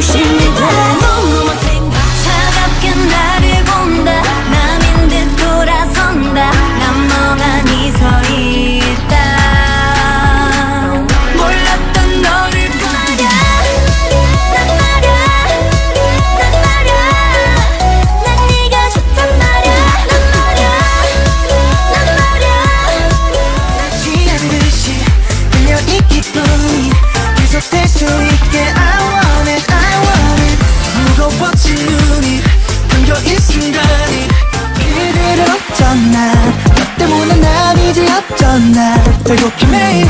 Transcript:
是你。 어쩐나? 너 때문에 난 이제 어쩐나 달고 김해